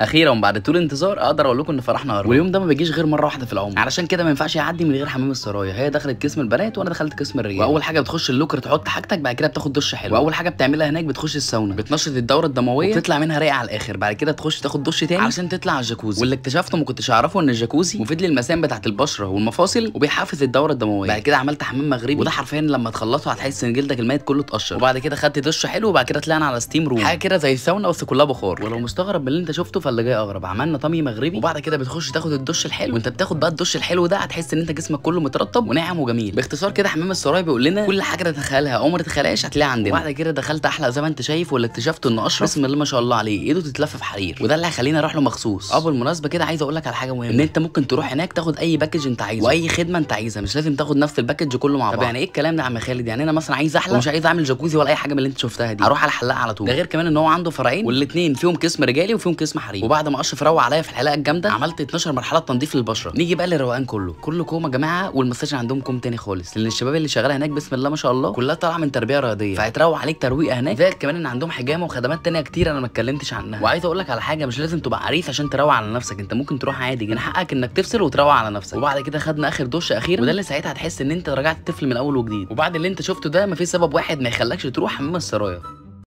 أخيرا وبعد طول انتظار أقدر أقول لكم إن فرحنا قرب واليوم ده ما بيجيش غير مرة واحدة في العمر. علشان كده ما ينفعش يعدي من غير حمام السرايا. هي دخلت قسم البنات وأنا دخلت قسم الرجال. وأول حاجة بتخش ال locker تحط حاجتك بعد كده بتاخد دش حلو. وأول حاجة بتعملها هناك بتخش الساونا. بتنشط الدورة الدموية. وتطلع منها رايقة على الآخر. بعد كده تخش تاخد دش تاني. علشان تطلع على الجاكوزي. واللي اكتشفته ما كنتش أعرفه إن الجاكوزي مفيد للمسام بتاعت البشرة والمفاصل وبيحفز الدورة الدموية. بعد كده عملت حمام مغربي. وده حرفيا لما تخلصه هتحس إن جلدك الميت كله اتقشر. وبعد كده خدت دش حلو وبعد كده طلعنا على steam room. حاجة كده زي الساونا بس كلها بخار. ولو مستغرب من اللي أنت شفته فاللي جاي أغرب. عملنا طمي مغربي وبعد كده بتخش تاخد الدش الحلو. وأنت بتاخد بقى الدش الحلو ده هتحس إن أنت جسمك كله مترطب وناعم وجميل. باختصار كده حمام السرايا بيقول لنا كل حاجة تتخيلها أو ما تتخيلهاش هتلاقيها عندنا. وبعد كده دخلت احلق زي ما أنت شايف واللي اكتشفته إن أشرف بسم الله ما شاء الله عليه إيده تتلف في حرير. وده اللي هيخليني أروح له مخصوص. آه بالمناسبه كده عايز أقول لك على حاجة مهمة. إن أنت ممكن تروح هناك تاخد أي package أنت عايزه. وأي خدمة أنت عايزها. مش لازم تاخد نفس ال package كله مع بعض. طب يعني إيه الكلام ده يا عم خالد؟ يعني أنا مثلا عايز أحلق. ومش عايز أعمل جاكوزي ولا أي حاجة من اللي أنت شفتها دي. أروح على الحلاق على طول. ده غير كمان إن هو عنده فرعين. والاثنين فيهم قسم رجالي وفيهم قسم حريم وبعد ما أشرف روق عليا في الحلاقه الجامدة عملت 12 مرحلة تنظيف للبشرة. نيجي بقى للروقان كله. كله كوم يا جماعة والمساج عندهم كوم تاني خالص. لأن الشباب اللي شغالة هناك بسم الله ما شاء الله كلها طالعة من تربية رياضية. فهيتروق عليك ترويقة هناك. زائد كمان إن عندهم حجامة وخدمات تانية كتير أنا ما اتكلمتش عنها. وعايز أقول لك على حاجة مش لازم تبقى عريس عشان تروق على نفسك. أنت ممكن تروح عادي. من حقك إنك تفصل وتروق على نفسك. وبعد كده خدنا آخر دش أخير وده اللي ساعتها هتحس إن أنت رجعت طفل من أول وجديد. وبعد اللي أنت شفته ده مفيش سبب واحد ما يخلكش تروح حمام السرايا.